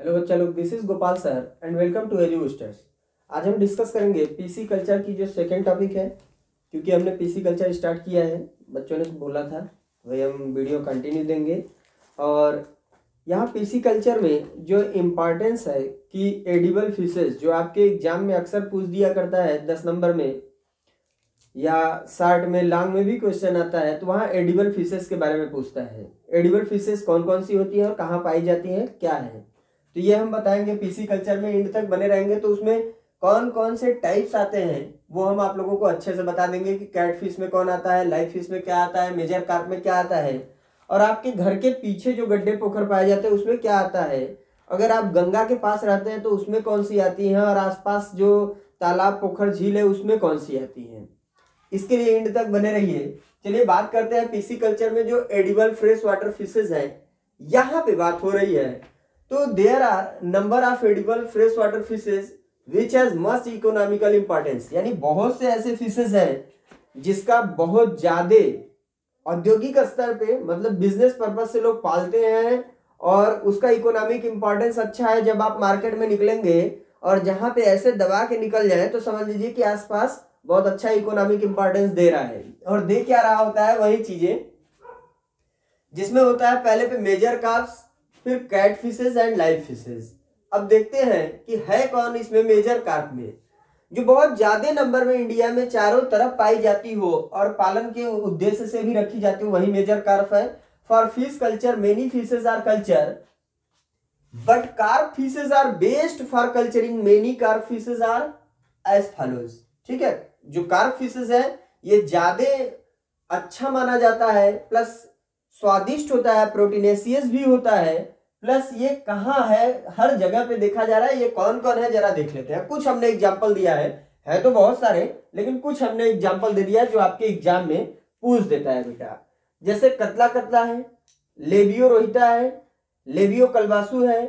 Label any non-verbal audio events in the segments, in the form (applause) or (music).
Hello बच्चा लोग this is Gopal sir and welcome to Edusters आज हम डिस्कस करेंगे पीसी कल्चर की जो सेकेंड टॉपिक है, क्योंकि हमने पीसी कल्चर स्टार्ट किया है, बच्चों ने बोला था वही हम वीडियो कंटिन्यू देंगे। और यहाँ पीसी कल्चर में जो इम्पॉर्टेंस है कि एडिबल फिशेज जो आपके एग्ज़ाम में अक्सर पूछ दिया करता है दस नंबर में, या साठ में लॉन्ग में भी क्वेश्चन आता है तो वहाँ एडिबल फिशेज के बारे में पूछता है। एडिबल फिशेज कौन कौन सी होती हैं और कहाँ पाई जाती हैं, क्या है? तो ये हम बताएँगे पीसी कल्चर में इंड तक बने रहेंगे तो उसमें कौन कौन से टाइप्स आते हैं, वो हम आप लोगों को अच्छे से बता देंगे कि कैट फ़िश में कौन आता है लाइफ फ़िश में क्या आता है मेजर कार्प में क्या आता है। और आपके घर के पीछे जो गड्ढे पोखर पाए जाते हैं, उसमें क्या आता है। अगर आप गंगा के पास रहते हैं तो उसमें कौन सी आती हैं, और आसपास जो तालाब पोखर झील है, उसमें कौन सी आती हैं। इसके लिए इंड तक बने रहिए। चलिए बात करते हैं पीसी कल्चर में जो एडिबल फ्रेश वाटर फिशेज हैं। यहाँ पे बात हो रही है। तो there are number of edible fresh water fishes which has must economical importance यानी बहुत से ऐसे फिशेज हैं जिसका बहुत ज़्यादा औद्योगिक स्तर पे मतलब बिज़नेस पर्पज से लोग पालते हैं और उसका इकोनॉमिक इंपॉर्टेंस अच्छा है जब आप मार्केट में निकलेंगे और जहाँ पे ऐसे दबा के निकल जाए तो समझ लीजिए कि आसपास बहुत अच्छा इकोनॉमिक इंपॉर्टेंस दे रहा है। और दे क्या रहा होता है? वही चीज़ें। जिसमें होता है, पहले पे मेजर काप्स फिर cat fishes and live fishes अब देखते हैं कि है कौन इसमें मेजर कार्प में, जो बहुत ज़्यादा नंबर में इंडिया में चारों तरफ़ पाई जाती हो और पालन के उद्देश्य से भी रखी जाती हो, वही मेजर कार्प है। For fish culture many fishes are culture but carp fishes are based for culturing many carp fishes are as follows ठीक है? जो कार्प फिशेज है, ये ज़्यादा अच्छा माना जाता है प्लस स्वादिष्ट होता है, प्रोटीनेसियस भी होता है, प्लस ये कहाँ है, हर जगह पे देखा जा रहा है, ये कौन कौन है, जरा देख लेते हैं। कुछ हमने एग्ज़ाम्पल दिया है है तो बहुत सारे, लेकिन कुछ हमने एग्ज़ाम्पल दे दिया जो आपके एग्ज़ाम में पूछ देता है बेटा। जैसे कतला कतला है, लेबियो रोहिता है, लेबियो कलबासु है,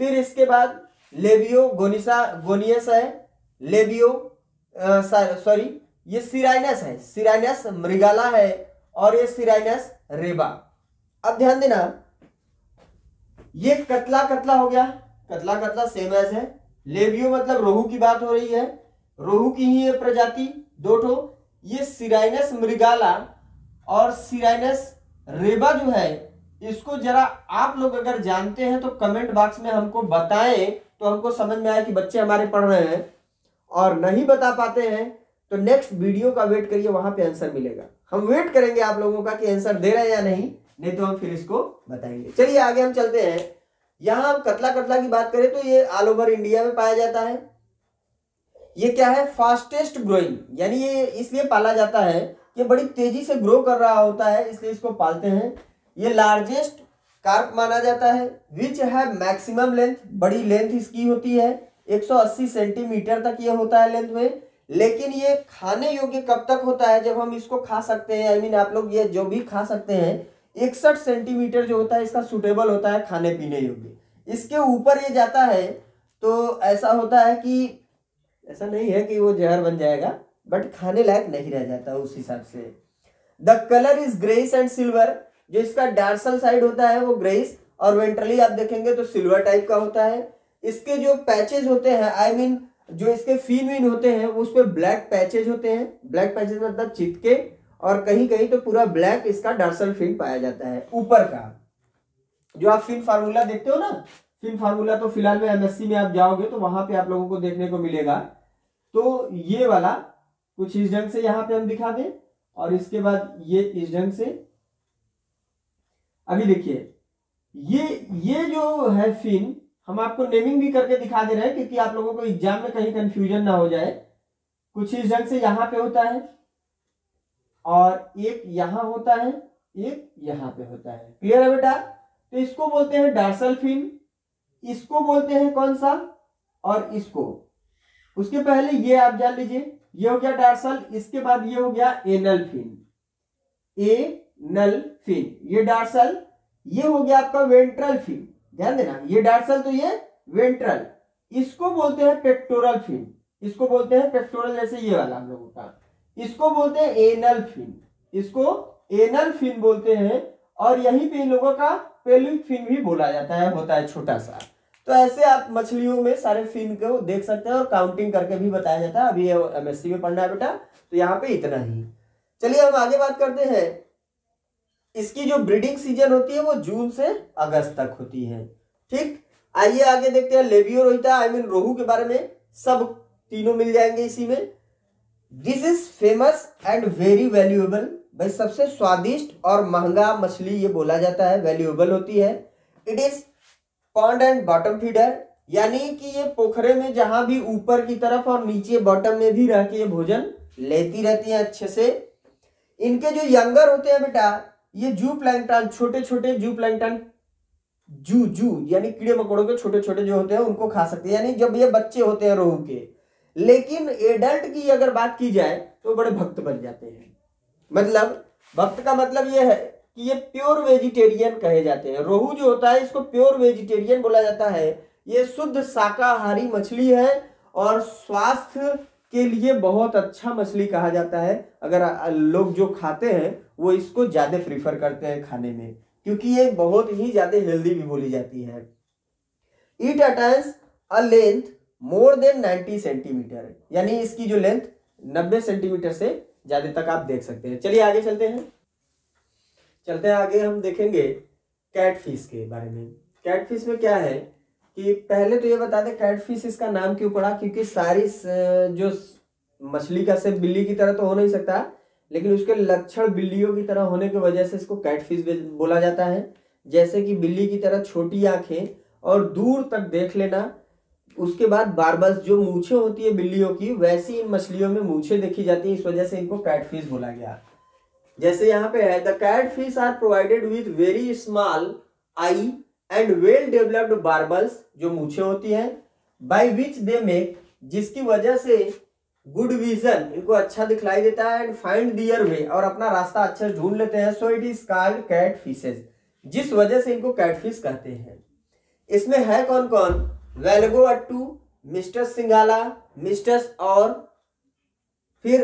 फिर इसके बाद लेबियो गोनिसा, गोनियस है, लेबियो सॉरी ये सिराइनस है, सिराइनस मृगाला है, और ये सिराइनस रेबा। अब ध्यान देना, ये कतला कतला हो गया, कतला कतला सेम एज है। लेबियो मतलब रोहू की बात हो रही है, रोहू की ही ये प्रजाति, दो ठो। ये सिराइनस मृगाला और सिराइनस रेबा जो है, इसको जरा आप लोग अगर जानते हैं तो कमेंट बॉक्स में हमको बताएँ तो हमको समझ में आए कि बच्चे हमारे पढ़ रहे हैं। और नहीं बता पाते हैं तो नेक्स्ट वीडियो का वेट करिए, वहाँ पे आंसर मिलेगा। हम वेट करेंगे आप लोगों का कि आंसर दे रहे हैं या नहीं। नहीं तो हम फिर इसको बताएँगे। चलिए आगे हम चलते हैं। यहाँ हम कतला कतला की बात करें तो ये ऑल ओवर इंडिया में पाया जाता है। ये क्या है? फास्टेस्ट ग्रोइंग यानी ये इसलिए पाला जाता है कि बड़ी तेज़ी से ग्रो कर रहा होता है इसलिए इसको पालते हैं। ये लार्जेस्ट कार्प माना जाता है विच है मैक्सिमम लेंथ बड़ी लेंथ इसकी होती है। 180 सेंटीमीटर तक ये होता है लेंथ में। लेकिन ये खाने योग्य कब तक होता है? जब हम इसको खा सकते हैं आई I मीन mean, आप लोग ये जो भी खा सकते हैं इकसठ सेंटीमीटर जो होता है इसका सुटेबल होता है खाने पीने योग्य। इसके ऊपर ये जाता है तो ऐसा होता है कि ऐसा नहीं है कि वो जहर बन जाएगा बट खाने लायक नहीं रह जाता उस हिसाब से। The colour is greys and silver जो इसका डार्सल साइड होता है वो ग्रेस और वेंट्रली आप देखेंगे तो सिल्वर टाइप का होता है। इसके जो पैचेज होते हैं आई I मीन mean, जो इसके फीन वीन होते हैं उस पर ब्लैक पैचेज होते हैं। ब्लैक पैचेज मतलब चितके और कहीं कहीं तो पूरा ब्लैक इसका डर्सल फिन पाया जाता है, ऊपर का। जो आप फिन फार्मूला देखते हो ना फिन फार्मूला तो फ़िलहाल में एमएससी में आप जाओगे तो वहाँ पे आप लोगों को देखने को मिलेगा। तो ये वाला, कुछ इस ढंग से यहाँ पे हम दिखा दें, और इसके बाद ये इस ढंग से। अभी देखिए, ये ये जो है फिन हम आपको नेमिंग भी करके दिखा दे रहे हैं, क्योंकि आप लोगों को एग्ज़ाम में कहीं कंफ्यूजन ना हो जाए। कुछ इस ढंग से यहाँ पे होता है। और एक यहाँ होता है, एक यहाँ पे होता है। क्लियर है बेटा? तो इसको बोलते हैं डार्सल फिन इसको बोलते हैं कौन सा? और इसको। उसके पहले ये आप जान लीजिए, ये हो गया डार्सल, इसके बाद ये हो गया anal fin anal fin ये डार्सल, ये हो गया आपका वेंट्रल फिन ध्यान देना, ये डार्सल तो ये वेंट्रल। इसको बोलते हैं पेक्टोरल फिन इसको बोलते हैं पेक्टोरल जैसे ये वाला हम लोगों का इसको बोलते हैं एनल फिन इसको एनल फिन बोलते हैं और यहीं पे इन लोगों का पेल्विक फिन भी बोला जाता है, होता है छोटा सा तो ऐसे आप मछलियों में सारे फिन को देख सकते हैं और काउंटिंग करके भी बताया जाता है। अभी एमएससी में पढ़ना है बेटा तो यहाँ पे इतना ही। चलिए हम आगे बात करते हैं। इसकी जो ब्रीडिंग सीज़न होती है, वो जून से अगस्त तक होती है। ठीक? आइए आगे देखते हैं। लेबियो रोहिता आई मीन रोहू के बारे में सब तीनों मिल जाएँगे इसी में। This is famous and very valuable भाई, सबसे स्वादिष्ट और महँगा मछली ये बोला जाता है वैल्यूएबल होती है। It is pond and bottom feeder यानी कि ये पोखरे में जहाँ भी ऊपर की तरफ़ और नीचे बॉटम में भी रह के ये भोजन लेती रहती है अच्छे से। इनके जो यंगर होते हैं बेटा, ये जू प्लैंकटन छोटे छोटे जू प्लैंकटन, जू जू, यानी कीड़े मकोड़ों के छोटे छोटे जो होते हैं, उनको खा सकते हैं। यानी जब ये बच्चे होते हैं रोहू के लेकिन एडल्ट की अगर बात की जाए तो बड़े भक्त बन जाते हैं। मतलब भक्त का मतलब यह है कि ये प्योर वेजिटेरियन कहे जाते हैं। रोहू जो होता है, इसको प्योर वेजिटेरियन बोला जाता है। ये शुद्ध शाकाहारी मछली है और स्वास्थ्य के लिए बहुत अच्छा मछली कहा जाता है। अगर लोग जो खाते हैं, वो इसको ज़्यादा प्रीफर करते हैं खाने में, क्योंकि ये बहुत ही ज़्यादा हेल्दी भी बोली जाती है। It attains a length more than 90 centimetre यानी इसकी जो लेंथ 90 सेंटीमीटर से ज़्यादा तक आप देख सकते हैं। चलिए आगे चलते हैं। चलते हैं, आगे हम देखेंगे कैट फ़िश के बारे में। कैट फ़िश में क्या है कि पहले तो ये बता दें कैट फ़िश इसका नाम क्यों पड़ा? क्योंकि सारी जो मछली का से बिल्ली की तरह तो हो नहीं सकता, लेकिन उसके लक्षण बिल्लियों की तरह होने की वजह से इसको कैटफिश बोला जाता है। जैसे कि बिल्ली की तरह छोटी आँखें और दूर तक देख लेना उसके बाद बारबस जो मूछे होती है बिल्लियों की, वैसी इन मछलियों में मूछे देखी जाती है। इस वजह से इनको कैट फ़िश बोला गया। जैसे यहाँ पे है the cat fish are provided with very small eye and well developed barbels जो मूछे होती हैं बाई विच दे मेक जिसकी वजह से गुड विजन इनको अच्छा दिखलाई देता है एंड फाइंड दियर वे और अपना रास्ता अच्छा ढूंढ लेते हैं। So it is called cat fishes जिस वजह से इनको कैट फ़िश कहते हैं। इसमें है कौन कौन वेलगो अट्टू, मिस्टर सिंगाला, मिस्टर्स और फिर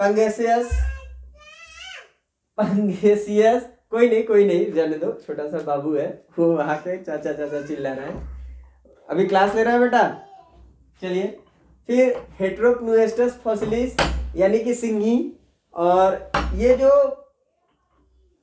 पंगेसियस पंगेसियस। कोई नहीं कोई नहीं, जाने दो, छोटा सा बाबू है, वो वहाँ के चाचा चाचा चिल्ला रहा है। अभी क्लास ले रहा है बेटा? चलिए, फिर हेट्रोक्नुएस्टस फॉसिलिस यानी कि सिंगी, और ये जो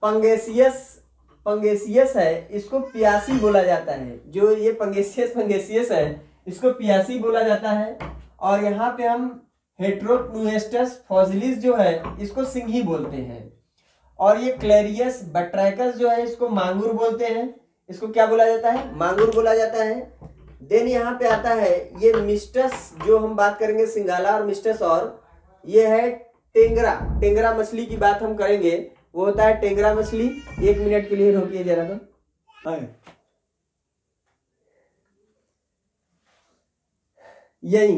पंगेसियस पंगेसियस है, इसको पियासी बोला जाता है। जो ये पंगेसियस पंगेसियस है, इसको पियासी बोला जाता है। और यहाँ पे हम हेट्रोक्नुएस्टस फॉसिलिस जो है, इसको सिंगी बोलते हैं। और ये क्लेरियस बट्रैकस जो है, इसको मांगूर बोलते हैं। इसको क्या बोला जाता है? मांगूर बोला जाता है। देन यहाँ पे आता है, ये मिस्टस जो हम बात करेंगे सिंगाला और मिस्टस और, ये है टेंगरा। टेंगरा मछली की बात हम करेंगे। वो होता है टेंगरा मछली एक मिनट के लिए रोकिए जरा तो। यही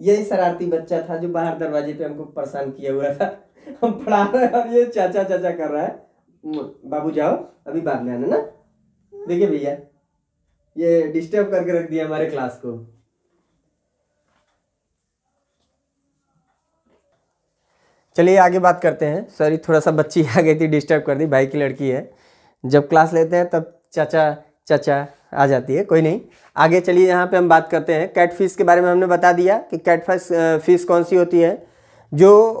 यही शरारती बच्चा था जो बाहर दरवाजे पे हमको परेशान किया हुआ था। हम पढ़ा रहे हैं और ये चाचा चाचा कर रहा है। बाबू जाओ अभी बाद में आना ना। देखिए भैया ये डिस्टर्ब करके रख दिया हमारे क्लास को। चलिए आगे बात करते हैं। सॉरी थोड़ा सा बच्ची (laughs) आ गई थी डिस्टर्ब कर दी। भाई की लड़की है। जब क्लास लेते हैं, तब चाचा चाचा आ जाती है। कोई नहीं। आगे चलिए, यहाँ पे हम बात करते हैं। कैट फ़िश के बारे में हमने बता दिया कि कैट फ़िश फ़िश कौन सी होती है। जो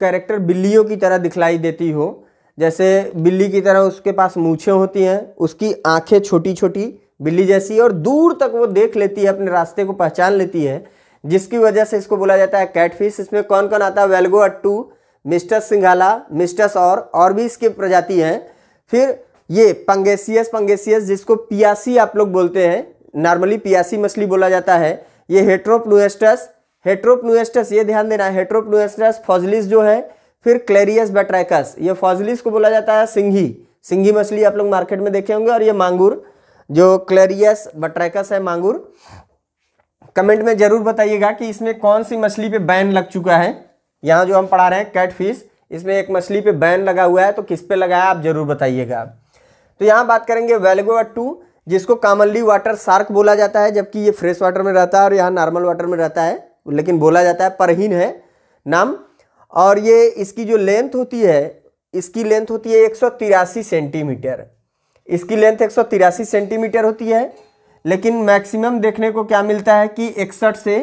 कैरेक्टर बिल्लियों की तरह दिखलाई देती हो, जैसे बिल्ली की तरह उसके पास मूछें होती हैं, उसकी आँखें छोटी छोटी बिल्ली जैसी, और दूर तक वो देख लेती है, अपने रास्ते को पहचान लेती है, जिसकी वजह से इसको बोला जाता है कैट कैटफिश इसमें कौन कौन आता है? वेलगो अट्टू मिस्टर सिंघाला मिस्टस और और भी इसके प्रजाति हैं। फिर ये पंगेसियस पंगेसियस जिसको पियासी आप लोग बोलते हैं, नॉर्मली पियासी मछली बोला जाता है, ये हेट्रोप्लुएस्टस हेट्रोप्लुएस्टस, ये ध्यान देना हेट्रोप्लुएस्टस फॉजलिस जो है, फिर क्लेरियस बेट्रैकस ये फॉजलिस को बोला जाता है सिंघी सिंघी मछली आप लोग मार्केट में देखे होंगे, और ये मांगूर, जो क्लेरियस बट्रैकस है मांगूर। कमेंट में ज़रूर बताइएगा कि इसमें कौन सी मछली पे बैन लग चुका है। यहाँ जो हम पढ़ा रहे हैं कैट फ़िश इसमें एक मछली पे बैन लगा हुआ है तो किस पे लगाया आप ज़रूर बताइएगा। तो यहाँ बात करेंगे वेलगो टू जिसको कामनली वाटर सार्क बोला जाता है, जबकि ये फ्रेश वाटर में रहता है और यहाँ नॉर्मल वाटर में रहता है, लेकिन बोला जाता है परहीन है नाम। और ये इसकी जो लेंथ होती है, इसकी लेंथ होती है एक सेंटीमीटर इसकी लेंथ एक सेंटीमीटर होती है, लेकिन मैक्सिमम देखने को क्या मिलता है कि इकसठ से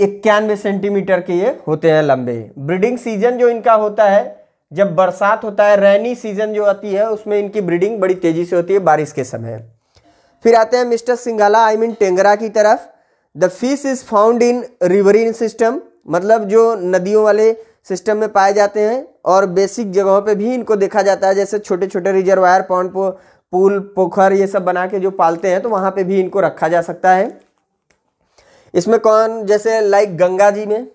इक्यानवे सेंटीमीटर के ये होते हैं लंबे। ब्रीडिंग सीज़न जो इनका होता है, जब बरसात होता है, रैनी सीज़न जो आती है, उसमें इनकी ब्रीडिंग बड़ी तेज़ी से होती है बारिश के समय। फिर आते हैं मिस्टर सिंगाला, आई मीन टेंगरा की तरफ़। The fish is found in riverine system मतलब जो नदियों वाले सिस्टम में पाए जाते हैं, और बेसिक जगहों पे भी इनको देखा जाता है, जैसे छोटे छोटे रिजर्वायर पौंड पुल, पोखर ये सब बना के जो पालते हैं तो वहाँ पे भी इनको रखा जा सकता है। इसमें कौन, जैसे लाइक गंगा जी में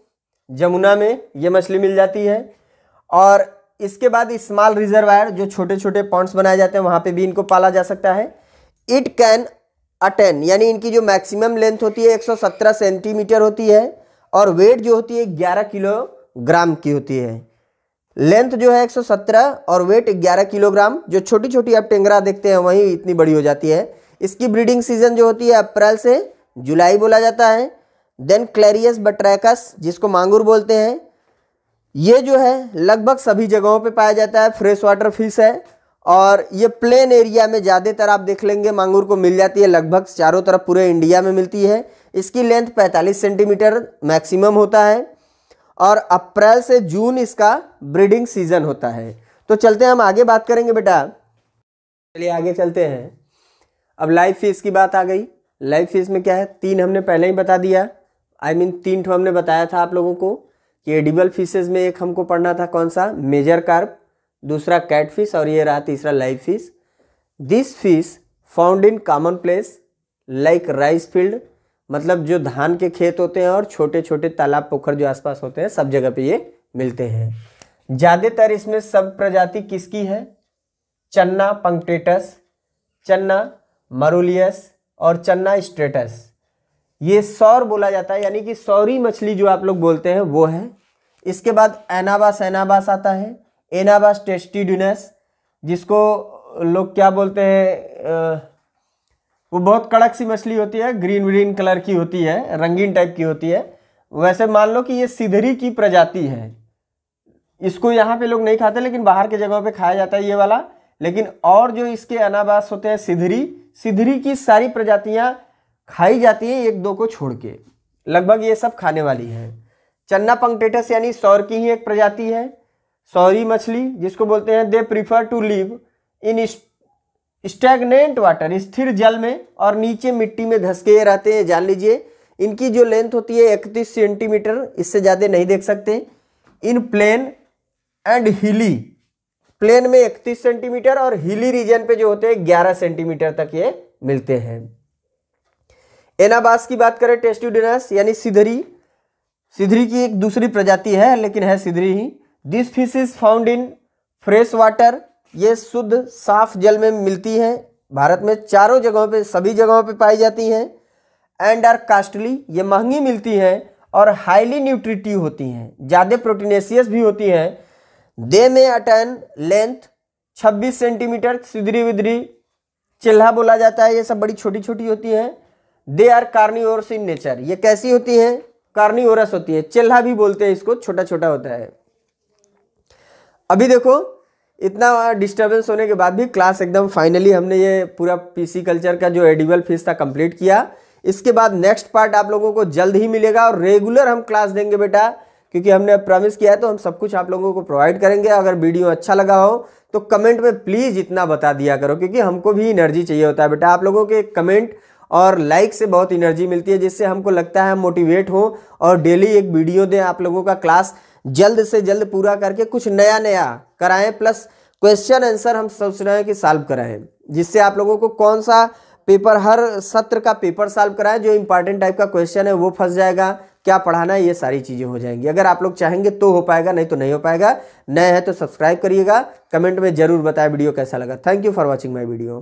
जमुना में ये मछली मिल जाती है। और इसके बाद स्मॉल रिजर्वायर जो छोटे छोटे पॉन्ड्स बनाए जाते हैं, वहाँ पे भी इनको पाला जा सकता है। इट कैन अटेन यानी इनकी जो मैक्सिमम लेंथ होती है 117 सेंटीमीटर होती है, और वेट जो होती है 11 किलोग्राम की होती है। लेंथ जो है 117 और वेट 11 किलोग्राम, जो छोटी छोटी आप टेंगरा देखते हैं, वहीं इतनी बड़ी हो जाती है। इसकी ब्रीडिंग सीज़न जो होती है, अप्रैल से जुलाई बोला जाता है देन क्लेरियस बट्रैकस जिसको मांगुर बोलते हैं, ये जो है, लगभग सभी जगहों पे पाया जाता है, फ्रेश वाटर फ़िश है, और ये प्लेन एरिया में ज़्यादातर आप देख लेंगे, मांगूर को मिल जाती है लगभग चारों तरफ़ पूरे इंडिया में मिलती है, इसकी लेंथ 45 सेंटीमीटर मैक्सिमम होता है, और अप्रैल से जून इसका ब्रीडिंग सीज़न होता है। तो चलते हैं, हम आगे बात करेंगे बेटा। चलिए, आगे चलते हैं। अब लाइव फ़िश की बात आ गई। लाइव फ़िश में क्या है? तीन हमने पहले ही बता दिया। आई I मीन mean, तीन ठो हमने बताया था आप लोगों को कि एडिबल फिशेज में एक हमको पढ़ना था कौन सा? मेजर कार्प दूसरा कैट फ़िश और ये रहा तीसरा live fish this fish found in common place like rice field मतलब जो धान के खेत होते हैं और छोटे छोटे तालाब पोखर जो आसपास होते हैं सब जगह पे ये मिलते हैं। ज़्यादातर इसमें सब प्रजाति किसकी है? चन्ना पंक्टेटस चन्ना मरोलियस और चन्ना स्ट्रेटस ये सौर बोला जाता है, यानी कि सौरी मछली जो आप लोग बोलते हैं, वो है। इसके बाद एनाबास एनाबास आता है, एनाबास टेस्टिडुनस, जिसको लोग क्या बोलते हैं वो बहुत कड़क सी मछली होती है, ग्रीन ग्रीन कलर की होती है, रंगीन टाइप की होती है। वैसे मान लो कि ये सिधरी की प्रजाति है। इसको यहाँ पे लोग नहीं खाते, लेकिन बाहर के जगहों पे खाया जाता है ये वाला। लेकिन और जो इसके अनाबास होते हैं, सिधरी सिधरी की सारी प्रजातियाँ खाई जाती हैं एक दो को छोड़ के। लगभग ये सब खाने वाली है। चन्ना पंक्टेटस यानी सौर की ही एक प्रजाति है। सौरी मछली, जिसको बोलते हैं they prefer to live in stagnant water स्थिर जल में और नीचे मिट्टी में धस के रहते हैं। जान लीजिए, इनकी जो लेंथ होती है इकतीस सेंटीमीटर इससे ज़्यादा नहीं देख सकते। In plain and hilly plain में इकतीस सेंटीमीटर और हिली रीजन पे जो होते हैं, ग्यारह सेंटीमीटर तक ये मिलते हैं। एनाबास की बात करें टेस्टूडिनस यानी सिधरी। सिधरी की एक दूसरी प्रजाति है, लेकिन है सिधरी ही। This fish is found in fresh water ये शुद्ध, साफ़ जल में मिलती हैं। भारत में चारों जगहों पे, सभी जगहों पे पाई जाती हैं। एंड आर कास्टली ये महँगी मिलती हैं और हाईली न्यूट्रिटिव होती हैं। ज़्यादा प्रोटीनेशियस भी होती हैं। दे में अटैन, लेंथ 26 सेंटीमीटर, सिदरी विदरी, चिल्हा बोला जाता है, ये सब बड़ी छोटी छोटी होती हैं। दे आर कार्निओरस इन नेचर, ये कैसी होती हैं? कार्निओरस होती है। चिल्हा भी बोलते हैं इसको छोटा छोटा होता है। अभी देखो, इतना डिस्टर्बेंस होने के बाद भी क्लास एकदम फाइनली हमने ये पूरा पीसी कल्चर का जो एडिबल फ़ीस था कंप्लीट किया। इसके बाद नेक्स्ट पार्ट आप लोगों को जल्द ही मिलेगा और रेगुलर हम क्लास देंगे बेटा। क्योंकि हमने प्रॉमिस किया है तो हम सब कुछ आप लोगों को प्रोवाइड करेंगे। अगर वीडियो अच्छा लगा हो तो कमेंट में प्लीज़ इतना बता दिया करो, क्योंकि हमको भी एनर्जी चाहिए होता है। बेटा, आप लोगों के कमेंट और लाइक से बहुत एनर्जी मिलती है, जिससे हमको लगता है हम मोटिवेट हो और डेली एक वीडियो दें आप लोगों का क्लास जल्द से जल्द पूरा करके कुछ नया नया कराएँ प्लस क्वेश्चन आंसर हम सोच रहे हैं कि सॉल्व कराएँ। जिससे आप लोगों को कौन सा पेपर, हर सत्र का पेपर सॉल्व कराएँ, जो इंपॉर्टेंट टाइप का क्वेश्चन है, वो फंस जाएगा। क्या पढ़ाना है, ये सारी चीज़ें हो जाएँगी। अगर आप लोग चाहेंगे तो हो पाएगा, नहीं तो नहीं हो पाएगा। नए हैं तो सब्सक्राइब करिएगा। कमेंट में ज़रूर बताएँ वीडियो कैसा लगा। Thank you for watching my video